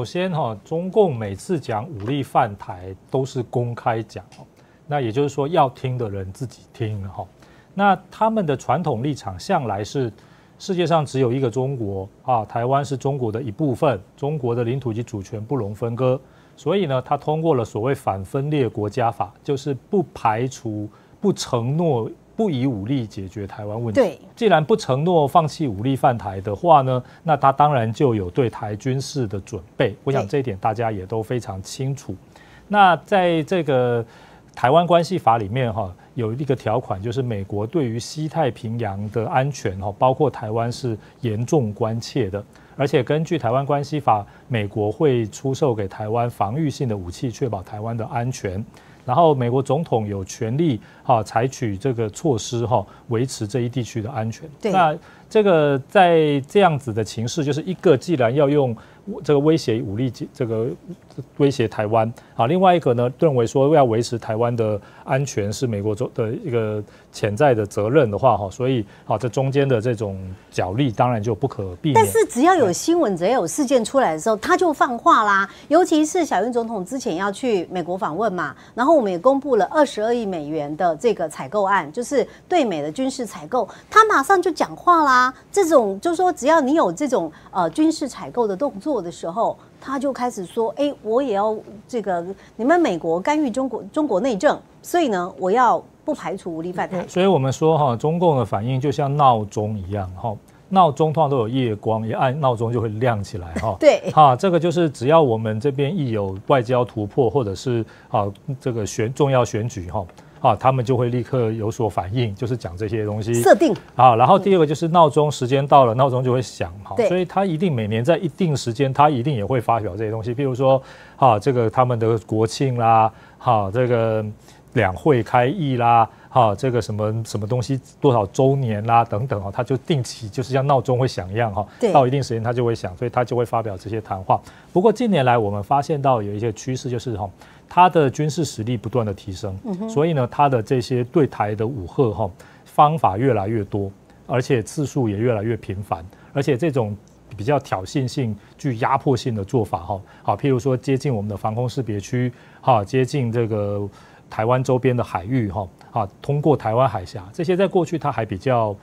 首先哈，中共每次讲武力犯台都是公开讲，那也就是说要听的人自己听哈。那他们的传统立场向来是世界上只有一个中国啊，台湾是中国的一部分，中国的领土及主权不容分割。所以呢，他通过了所谓反分裂国家法，就是不排除、不承诺。不以武力解决台湾问题。对，既然不承诺放弃武力犯台的话呢，那他当然就有对台军事的准备。我想这一点大家也都非常清楚。那在这个台湾关系法里面哈，有一个条款，就是美国对于西太平洋的安全哈，包括台湾是严重关切的。而且根据台湾关系法，美国会出售给台湾防御性的武器，确保台湾的安全。然后美国总统有权利哈采取这个措施哈维持这一地区的安全。那这个在这样子的情势，就是一个既然要用。这个威胁武力，这个威胁台湾啊。另外一个呢，认为说要维持台湾的安全是美国中的一个潜在的责任的话，哈，所以啊，这中间的这种角力当然就不可避免。但是只要有新闻，只要有事件出来的时候，他就放话啦。尤其是小英总统之前要去美国访问嘛，然后我们也公布了二十二亿美元的这个采购案，就是对美的军事采购，他马上就讲话啦。这种就是说，只要你有这种呃军事采购的动作。的时候，他就开始说：“哎，我也要这个，你们美国干预中国中国内政，所以呢，我要不排除武力犯台。”所以，我们说哈，中共的反应就像闹钟一样哈，闹钟通常都有夜光，一按闹钟就会亮起来哈。对，哈，这个就是只要我们这边一有外交突破，或者是啊这个选重要选举哈。啊，他们就会立刻有所反应，就是讲这些东西设定啊。然后第二个就是闹钟时间到了，闹钟就会响哈。所以他一定每年在一定时间，他一定也会发表这些东西。譬如说，啊，这个他们的国庆啦，哈，这个两会开议啦，哈，这个什么什么东西多少周年啦等等哈，他就定期就是像闹钟会响一样哈，到一定时间他就会响，所以他就会发表这些谈话。不过近年来我们发现到有一些趋势，就是哈。他的军事实力不断的提升，所以呢，他的这些对台的武吓哈方法越来越多，而且次数也越来越频繁，而且这种比较挑衅性、具压迫性的做法哈，好，譬如说接近我们的防空识别区，哈，接近这个台湾周边的海域哈，啊，通过台湾海峡，这些在过去它还比较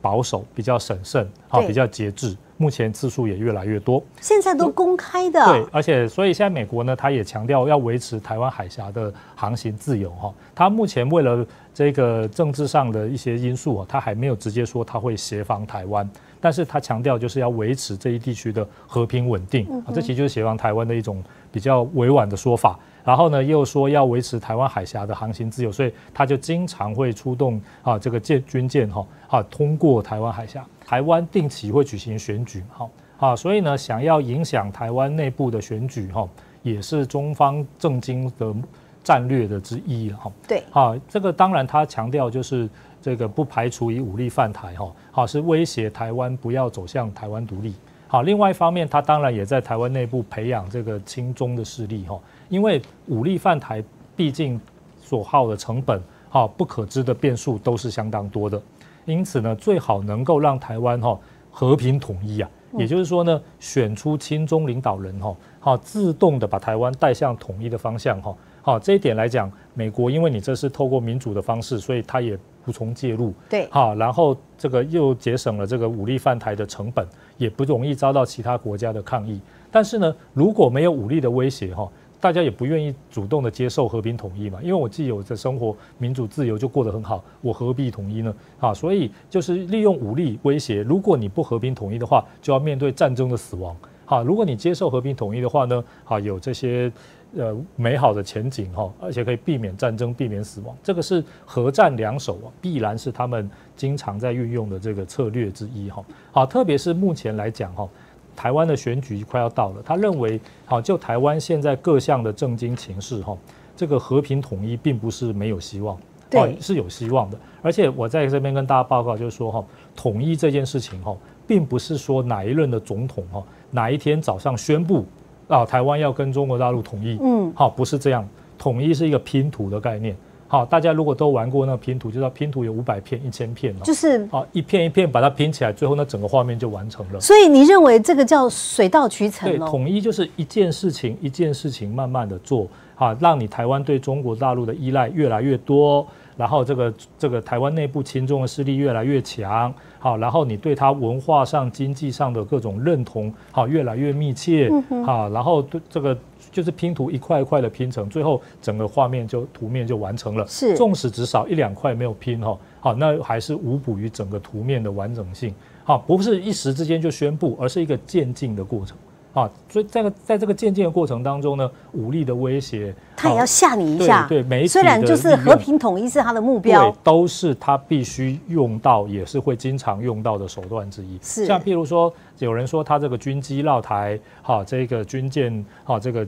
保守、比较审慎，啊，比较节制。目前次数也越来越多，现在都公开的。对，而且所以现在美国呢，他也强调要维持台湾海峡的航行自由哈。他目前为了这个政治上的一些因素啊，他还没有直接说他会协防台湾，但是他强调就是要维持这一地区的和平稳定啊。这其实就是协防台湾的一种比较委婉的说法。然后呢，又说要维持台湾海峡的航行自由，所以他就经常会出动啊这个舰军舰哈啊通过台湾海峡。台湾定期会举行选举，哈啊，所以呢，想要影响台湾内部的选举，哈，也是中方政经的战略的之一，哈。对，啊，这个当然他强调就是这个不排除以武力犯台，哈，好是威胁台湾不要走向台湾独立，好，另外一方面，他当然也在台湾内部培养这个亲中的势力，哈，因为武力犯台毕竟所耗的成本，哈，不可知的变数都是相当多的。因此呢，最好能够让台湾哈和平统一啊，也就是说呢，选出亲中领导人哈，好自动的把台湾带向统一的方向哈，好这一点来讲，美国因为你这是透过民主的方式，所以它也无从介入，对，好，然后这个又节省了这个武力犯台的成本，也不容易遭到其他国家的抗议。但是呢，如果没有武力的威胁哈。大家也不愿意主动的接受和平统一嘛，因为我既有的生活民主自由就过得很好，我何必统一呢？啊，所以就是利用武力威胁。如果你不和平统一的话，就要面对战争的死亡。好，如果你接受和平统一的话呢，啊，有这些呃美好的前景哈，而且可以避免战争、避免死亡。这个是核战两手啊，必然是他们经常在运用的这个策略之一哈。好，特别是目前来讲哈。台湾的选举快要到了，他认为，好，就台湾现在各项的政经情势，哈，这个和平统一并不是没有希望，对，是有希望的。而且我在这边跟大家报告，就是说，哈，统一这件事情，哈，并不是说哪一任的总统，哈，哪一天早上宣布，啊，台湾要跟中国大陆统一，嗯，好，不是这样，统一是一个拼图的概念。好，大家如果都玩过那个拼图，就知道拼图有五百片、一千片就是好一片一片把它拼起来，最后那整个画面就完成了。所以你认为这个叫水到渠成？对，统一就是一件事情一件事情慢慢的做，啊，让你台湾对中国大陆的依赖越来越多，然后这个这个台湾内部亲中的势力越来越强，好，然后你对它文化上、经济上的各种认同，好，越来越密切，好，然后对这个。就是拼图一块一块的拼成，最后整个画面就图面就完成了。是，纵使只少一两块没有拼哈，好，那还是无补于整个图面的完整性。好，不是一时之间就宣布，而是一个渐进的过程。啊，所以在在这个渐进的过程当中呢，武力的威胁，他也要吓你一下。对，每虽然就是和平统一是他的目标，对都是他必须用到，也是会经常用到的手段之一。是，像譬如说，有人说他这个军机绕台，哈，这个军舰，哈，这个。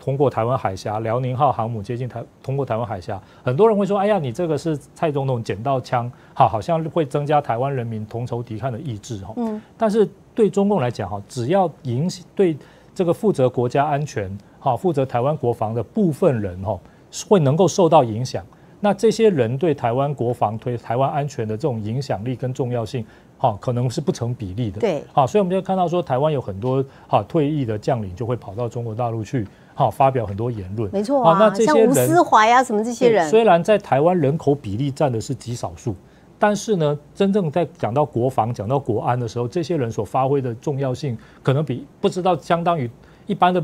通过台湾海峡，辽宁号航母接近台，通过台湾海峡，很多人会说：“哎呀，你这个是蔡总统捡到枪，好，好像会增加台湾人民同仇敌忾的意志。”哈，嗯。但是对中共来讲，哈，只要影响对这个负责国家安全、哈负责台湾国防的部分人，哈，会能够受到影响。那这些人对台湾国防、对台湾安全的这种影响力跟重要性，哈，可能是不成比例的。对。好，所以我们就看到说，台湾有很多哈退役的将领就会跑到中国大陆去。好，发表很多言论，没错啊。那这些吴思怀啊，什么这些人，虽然在台湾人口比例占的是极少数，但是呢，真正在讲到国防、讲到国安的时候，这些人所发挥的重要性，可能比不知道相当于一般的，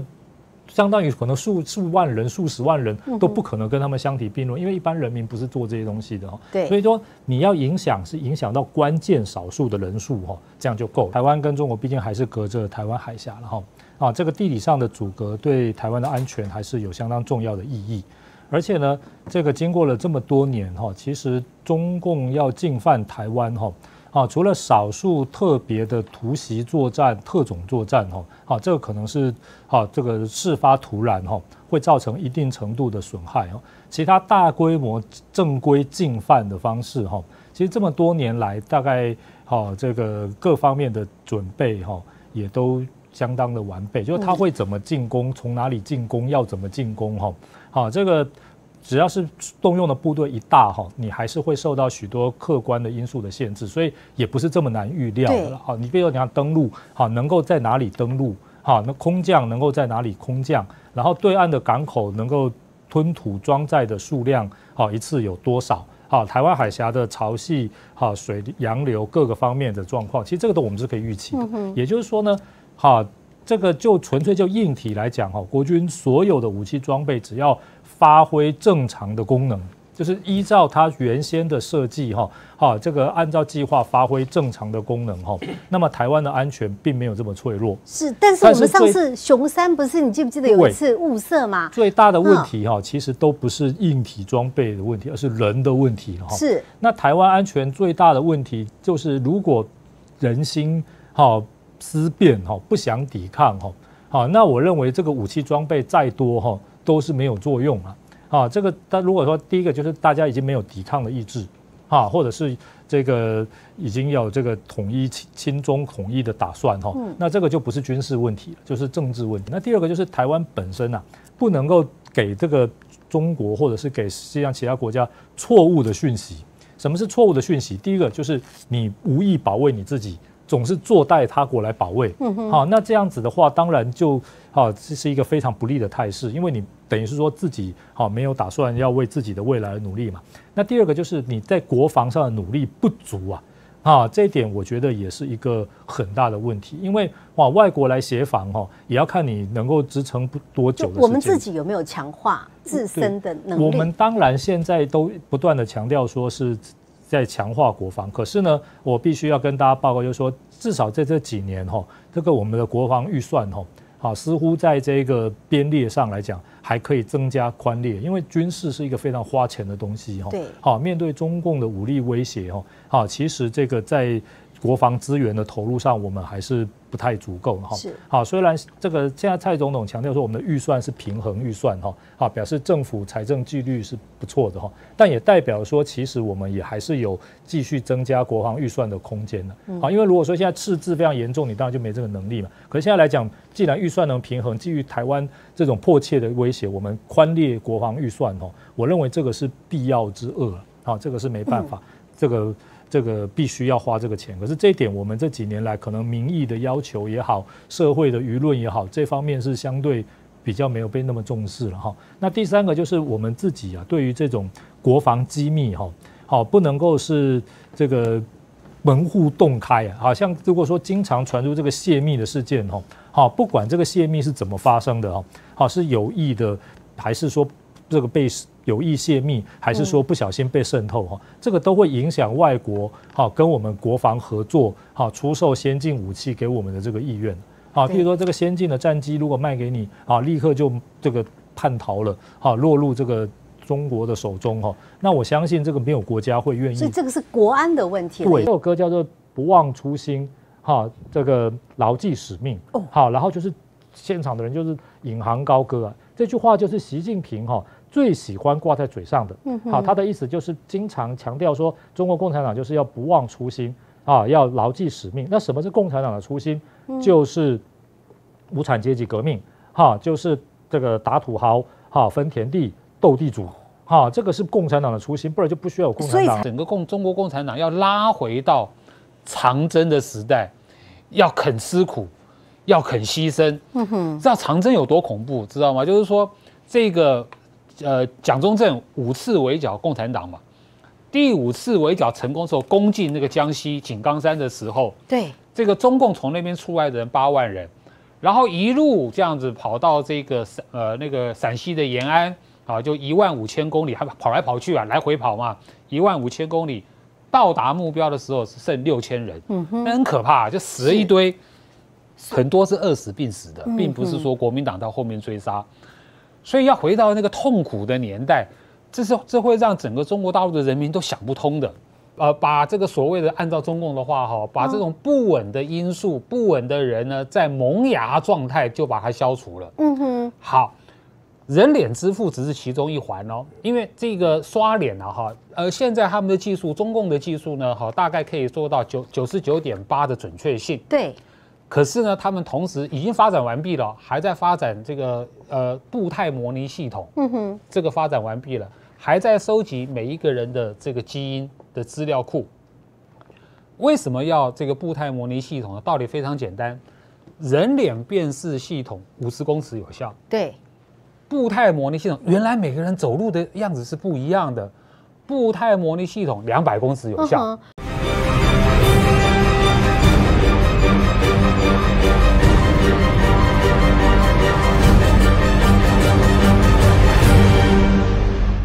相当于可能数数万人、数十万人都不可能跟他们相提并论，因为一般人民不是做这些东西的哈。对，所以说你要影响是影响到关键少数的人数哈，这样就够。台湾跟中国毕竟还是隔着台湾海峡了哈。啊，这个地理上的阻隔对台湾的安全还是有相当重要的意义，而且呢，这个经过了这么多年哈，其实中共要进犯台湾哈，啊，除了少数特别的突袭作战、特种作战哈，啊，这个可能是啊，这个事发突然哈，会造成一定程度的损害哦，其他大规模正规进犯的方式哈，其实这么多年来大概哈，这个各方面的准备哈，也都。相当的完备，就是他会怎么进攻，从哪里进攻，要怎么进攻，哈，好，这个只要是动用的部队一大，哈，你还是会受到许多客观的因素的限制，所以也不是这么难预料的哈，你比如说你要登陆，好，能够在哪里登陆，好，那空降能够在哪里空降，然后对岸的港口能够吞吐装载的数量，好，一次有多少，好，台湾海峡的潮汐，好，水洋流各个方面的状况，其实这个都我们是可以预期的，也就是说呢。好，这个就纯粹就硬体来讲哈，国军所有的武器装备只要发挥正常的功能，就是依照它原先的设计哈，好，这个按照计划发挥正常的功能哈，那么台湾的安全并没有这么脆弱。是，但是我们上次熊山不是你记不记得有一次雾色嘛？最大的问题哈，其实都不是硬体装备的问题，而是人的问题哈。是。那台湾安全最大的问题就是如果人心哈。思变哈，不想抵抗哈，好，那我认为这个武器装备再多哈，都是没有作用啊。啊，这个但如果说第一个就是大家已经没有抵抗的意志，啊，或者是这个已经有这个统一亲亲中统一的打算哈，那这个就不是军事问题了，就是政治问题。那第二个就是台湾本身啊，不能够给这个中国或者是给世界上其他国家错误的讯息。什么是错误的讯息？第一个就是你无意保卫你自己。总是坐待他国来保卫，好，那这样子的话，当然就好，这是一个非常不利的态势，因为你等于是说自己好没有打算要为自己的未来而努力嘛。那第二个就是你在国防上的努力不足啊，啊，这一点我觉得也是一个很大的问题，因为哇，外国来协防哈，也要看你能够支撑不多久的。我们自己有没有强化自身的能力？我们当然现在都不断的强调说是。在强化国防，可是呢，我必须要跟大家报告，就是说，至少在这几年哈，这个我们的国防预算哈，好，似乎在这个编列上来讲，还可以增加宽列，因为军事是一个非常花钱的东西哈。对。好，面对中共的武力威胁哈，好，其实这个在国防资源的投入上，我们还是不太足够哈。是好，虽然这个现在蔡总统强调说我们的预算是平衡预算哈，好表示政府财政纪律是不错的哈，但也代表说其实我们也还是有继续增加国防预算的空间的。好，因为如果说现在赤字非常严重，你当然就没这个能力嘛。可是现在来讲，既然预算能平衡，基于台湾这种迫切的威胁，我们宽列国防预算哦，我认为这个是必要之恶好，这个是没办法，这个。这个必须要花这个钱，可是这一点我们这几年来可能民意的要求也好，社会的舆论也好，这方面是相对比较没有被那么重视了哈。那第三个就是我们自己啊，对于这种国防机密哈，好不能够是这个门户洞开啊，好像如果说经常传出这个泄密的事件哈，好不管这个泄密是怎么发生的哈，好是有意的还是说这个被。有意泄密，还是说不小心被渗透哈？这个都会影响外国哈跟我们国防合作哈，出售先进武器给我们的这个意愿啊。譬如说这个先进的战机如果卖给你啊，立刻就这个叛逃了哈，落入这个中国的手中哈。那我相信这个没有国家会愿意。所以这个是国安的问题。对，这首歌叫做《不忘初心》哈，这个牢记使命哦。好，然后就是现场的人就是引吭高歌啊，这句话就是习近平哈。最喜欢挂在嘴上的，好，他的意思就是经常强调说，中国共产党就是要不忘初心啊，要牢记使命。那什么是共产党的初心？就是无产阶级革命，哈，就是这个打土豪，哈，分田地，斗地主，哈，这个是共产党的初心，不然就不需要有共产党。整个共中国共产党要拉回到长征的时代，要肯吃苦，要肯牺牲。嗯哼，知道长征有多恐怖，知道吗？就是说这个。呃，蒋中正五次围剿共产党嘛，第五次围剿成功时候，攻进那个江西井冈山的时候，对，这个中共从那边出来的人八万人，然后一路这样子跑到这个陕呃那个陕西的延安啊，就一万五千公里，还跑来跑去啊，来回跑嘛，一万五千公里，到达目标的时候是剩六千人，嗯哼，那很可怕，就死了一堆，很多是饿死病死的，并不是说国民党到后面追杀。所以要回到那个痛苦的年代，这是这会让整个中国大陆的人民都想不通的。呃，把这个所谓的按照中共的话哈，把这种不稳的因素、不稳的人呢，在萌芽状态就把它消除了。嗯哼。好，人脸支付只是其中一环哦，因为这个刷脸啊哈，呃，现在他们的技术，中共的技术呢，哈，大概可以做到九九十九点八的准确性。对。可是呢，他们同时已经发展完毕了，还在发展这个呃步态模拟系统。嗯哼，这个发展完毕了，还在收集每一个人的这个基因的资料库。为什么要这个步态模拟系统呢？道理非常简单，人脸辨识系统五十公尺有效。对，步态模拟系统原来每个人走路的样子是不一样的，步态模拟系统两百公尺有效。